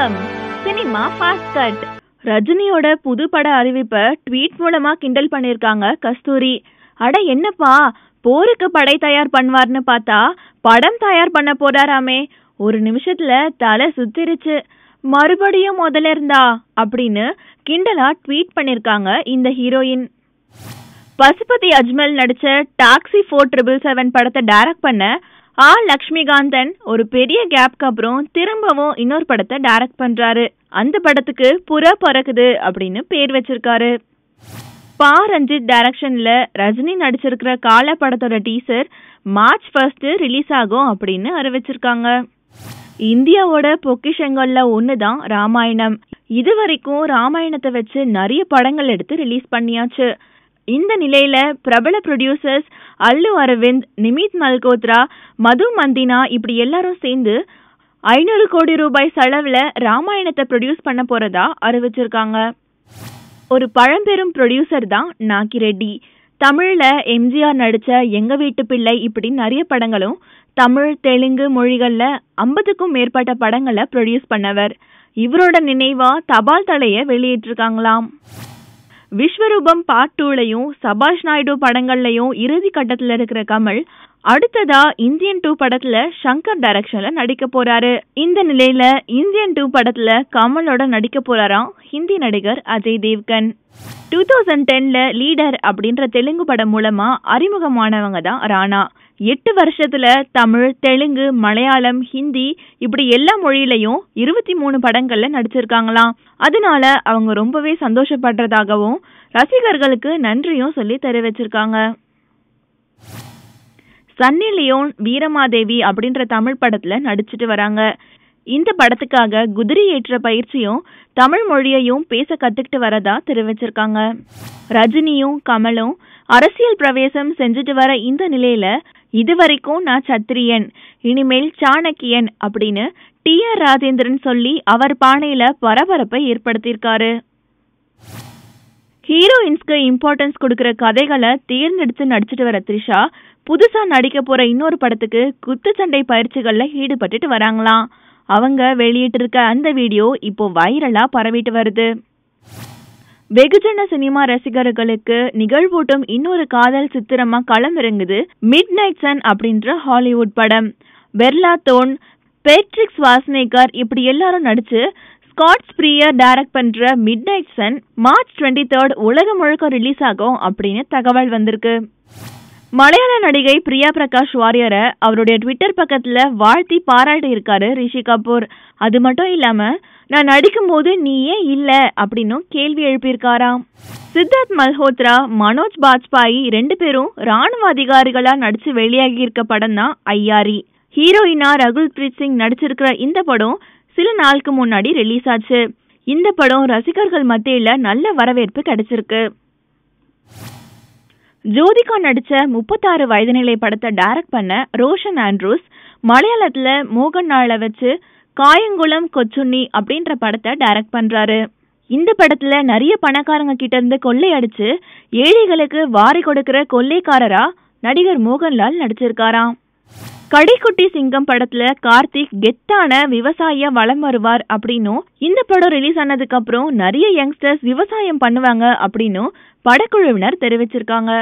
வணக்கம். Cinema fast cut ரஜினியோட புது பட அறிவிப்பை ட்வீட் மூலமா கிண்டல் பண்ணிருக்காங்க கஸ்தூரி. அட என்னப்பா போருக்கு படை தயார் பண்ணுவார்னு பார்த்தா படம் தயார் பண்ண போறாராமே. ஒரு நிமிஷத்துல தலை சுத்திருச்சு. மறுபடியும் முதல்ல இருந்தா அப்படின்னு கிண்டலா ட்வீட் பண்ணிருக்காங்க இந்த ஹீரோயின் பசுபதி அஜ்மல் நடிச்ச டாக்ஸி ஃபோர் ட்ரிபிள் செவன் படத்தை டைரக்ட் பண்ண ஆ லக்ஷ்மிகாந்தன் ஒரு பெரிய கேப்க்கு அப்புறம் திரும்பவும் இன்னொரு படத்தை டைரக்ட் பண்றாரு. அந்த படத்துக்கு புற பறக்குது அப்படின்னு பேர் வச்சிருக்காரு. பா ரஞ்சித் டைரக்ஷன்ல ரஜினி நடிச்சிருக்கிற கால படத்தோட டீசர் மார்ச் ஃபர்ஸ்ட் ரிலீஸ் ஆகும் அப்படின்னு அறிவிச்சிருக்காங்க. இந்தியாவோட பொக்கிஷங்கள்ல ஒண்ணுதான் ராமாயணம். இது வரைக்கும் ராமாயணத்தை வச்சு நிறைய படங்கள் எடுத்து ரிலீஸ் பண்ணியாச்சு. இந்த நிலையில பிரபல ப்ரொடியூசர்ஸ் அல்லு அரவிந்த் நிமித் மல்கோத்ரா மது மந்தினா இப்படி எல்லாரும் சேர்ந்து ஐநூறு கோடி ரூபாய் செலவுல ராமாயணத்தை ப்ரொடியூஸ் பண்ண போறதா அறிவிச்சிருக்காங்க. ஒரு பழம்பெரும் ப்ரொடியூசர் தான் நாக்கி ரெட்டி. தமிழ்ல எம்ஜிஆர் நடிச்ச எங்க வீட்டு பிள்ளை இப்படி நிறைய படங்களும் தமிழ் தெலுங்கு மொழிகள்ல ஐம்பதுக்கும் மேற்பட்ட படங்களை ப்ரொடியூஸ் பண்ணவர். இவரோட நினைவா தபால் தலைய வெளியிட்டிருக்காங்களாம். விஸ்வரூபம் பார்ட் டூலையும் சபாஷ் நாயுடு படங்கள்லையும் இறுதி கட்டத்தில் இருக்கிற கமல் அடுத்ததா இந்தியன் டூ படத்துல சங்கர் டைரக்ஷன்ல நடிக்க போறாரு. இந்த நிலையில இந்தியன் டூ படத்துல கமலோட நடிக்க போறாராம் ஹிந்தி நடிகர் அஜய் தேவ்கன். டூ தௌசண்ட் டென்ல லீடர் அப்படின்ற தெலுங்கு படம் மூலமா அறிமுகமானவங்க தான் ராணா. எட்டு வருஷத்துல தமிழ் தெலுங்கு மலையாளம் ஹிந்தி இப்படி எல்லா மொழியிலையும் இருபத்தி மூணு படங்கள்ல நடிச்சிருக்காங்களாம். அதனால அவங்க ரொம்பவே சந்தோஷப்படுறதாகவும் ரசிகர்களுக்கு நன்றியும் சொல்லி தெரிவிச்சிருக்காங்க. சன்னி லியோன் வீரமாதேவி அப்படின்ற தமிழ் படத்துல நடிச்சிட்டு வராங்க. இந்த படத்துக்காக குதிரை ஏற்ற பயிற்சியும் தமிழ் மொழியையும் பேச கத்துக்கிட்டு வரதா தெரிவிச்சிருக்காங்க. ரஜினியும் கமலும் அரசியல் பிரவேசம் செஞ்சுட்டு வர இந்த நிலையில இதுவரைக்கும் நான் சத்திரியன் இனிமேல் சாணக்கியன் அப்படின்னு டி ஆர் ராஜேந்திரன் சொல்லி அவர் பானையில பரபரப்பை ஏற்படுத்தியிருக்காரு. ஹீரோயின்ஸ்க்கு இம்பார்ட்டன்ஸ் கொடுக்குற கதைகளை தேர்ந்தெடுத்து நடிச்சிட்டு வர த்ரிஷா புதுசா நடிக்க போற இன்னொரு படத்துக்கு குத்துச்சண்டை பயிற்சிகள்ல ஈடுபட்டுட்டு வராங்களாம். அவங்க வெளியிட்டிருக்க அந்த வீடியோ இப்போ வைரலா பரவிட்டு வருது. வெகுஜன சினிமா ரசிகர்களுக்கு நிகழ்வூட்டும் இன்னொரு காதல் சித்திரமா களமிறங்குது மிட் நைட் சன் அப்படின்ற ஹாலிவுட் படம். பெர்லா தோன் பேட்ரிக்ஸ் வாஸ்னேகர் இப்படி எல்லாரும் நடிச்சு ஸ்காட்ஸ் பிரியர் டைரக்ட் பண்ற midnight sun March twenty third உலகம் முழுக்க ரிலீஸ் ஆகும் அப்படின்னு தகவல் வந்திருக்கு. மலையாள நடிகை பிரியா பிரகாஷ் வாரியரை அவருடைய ட்விட்டர் பக்கத்துல வாழ்த்தி பாராட்டி இருக்காரு ரிஷி கபூர். அது மட்டும் இல்லாம நான் நடிக்கும்போது நீ ஏன் இல்ல அப்படின்னும் கேள்வி எழுப்பியிருக்காராம். சித்தார்த் மல்ஹோத்ரா மனோஜ் பாஜ்பாயி ரெண்டு பேரும் ராணுவ அதிகாரிகளா நடிச்சு வெளியாகி இருக்க படம் தான் ஐயாரி. ஹீரோயினா ரகுல் பிரீத் சிங் நடிச்சிருக்கிற இந்த படம் சில நாளுக்கு முன்னாடி ரிலீஸ் ஆச்சு. இந்த படம் ரசிகர்கள் மத்தியில நல்ல வரவேற்பு கிடைச்சிருக்கு. ஜோதிகா நடிச்ச முப்பத்தாறு வயது நிலை படத்தை டைரக்ட் பண்ண ரோஷன் ஆண்ட்ரூஸ் மலையாளத்துல மோகன் நாள வச்சு காயங்குளம் கொச்சுண்ணி அப்படின்ற படத்தை டைரக்ட் பண்றாரு. இந்த படத்துல நிறைய பணக்காரங்க கிட்ட இருந்து கொள்ளையடிச்சு ஏழைகளுக்கு வாரி கொடுக்கிற கொள்ளைக்காரரா நடிகர் மோகன்லால் நடிச்சிருக்காராம். கடைக்குட்டி சிங்கம் படத்துல கார்த்திக் கெத்தான விவசாய வளம் வருவார் அப்படின்னும் இந்த படம் ரிலீஸ் ஆனதுக்கு அப்புறம் நிறைய யங்ஸ்டர்ஸ் விவசாயம் பண்ணுவாங்க அப்படின்னும் படக்குழுவினர் தெரிவிச்சிருக்காங்க.